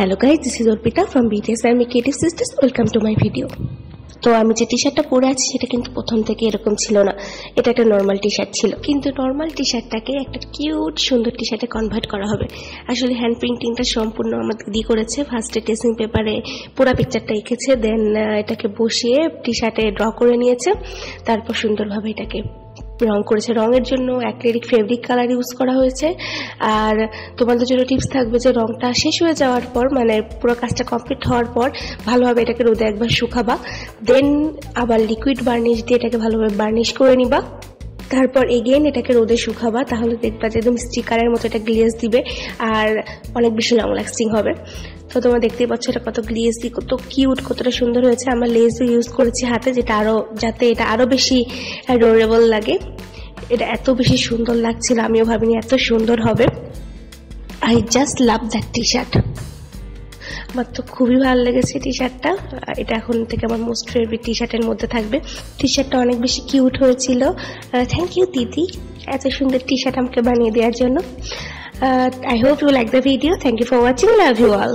Hello guys this is Arpita from BTS আমি creative sisters welcome to my video তো আমি যে টি শার্টটা পরে আছি, সেটা কিন্তু প্রথম থেকে এরকম ছিল না। এটা একটা নর্মাল টি শার্ট ছিল। কিন্তু নর্মাল টি শার্টটাকে একটা কিউট সুন্দর টি শার্টে কনভার্ট করা হবে। আসলে হ্যান্ড প্রিন্টিংটা সম্পূর্ণ আমাদের দিয়ে করেছে। ফার্স্টে টেসিং পেপারে পুরো পিকচারটা এঁকেছে দেন এটাকে বসিয়ে টি শার্টে ড্র করে নিয়েছে। তারপর সুন্দরভাবে এটাকে রং করেছে। রঙের জন্য অ্যাক্রিলিক ফেব্রিক কালার ইউজ করা হয়েছে। আর তোমাদের জন্য টিপস থাকবে যে রংটা শেষ হয়ে যাওয়ার পর মানে পুরো কাজটা কমপ্লিট হওয়ার পর, ভালোভাবে এটাকে রোদে একবার শুকাবা। দেন আবার লিকুইড বার্নিশ দিয়ে এটাকে ভালোভাবে বার্নিশ করে নিবা। তারপর এগেন এটাকে রোদে শুকাবা, তাহলে দেখবা যে একদম স্টিকারের মতো এটা গ্লেজ দিবে আর অনেক বেশি লং লাস্টিং হবে। তো তোমরা দেখতেই পাচ্ছ এটা কত গ্লেজি কত কিউট কতটা সুন্দর হয়েছে। আমরা লেজও ইউজ করেছি হাতে, যেটা আরও যাতে এটা আরও বেশি ডোরেবল লাগে। এটা এত বেশি সুন্দর লাগছিল, আমিও ভাবিনি এত সুন্দর হবে। I just love that T shirt আমার তো খুবই ভালো লেগেছে টি শার্টটা এটা এখন থেকে আমার মোস্ট ফেভারিট টি শার্টের মধ্যে থাকবে। টি শার্টটা অনেক বেশি কিউট হয়েছিল। থ্যাংক ইউ দিদি এত সুন্দর টি শার্ট আমাকে বানিয়ে দেওয়ার জন্য। I hope you like the video thank you for watching love you all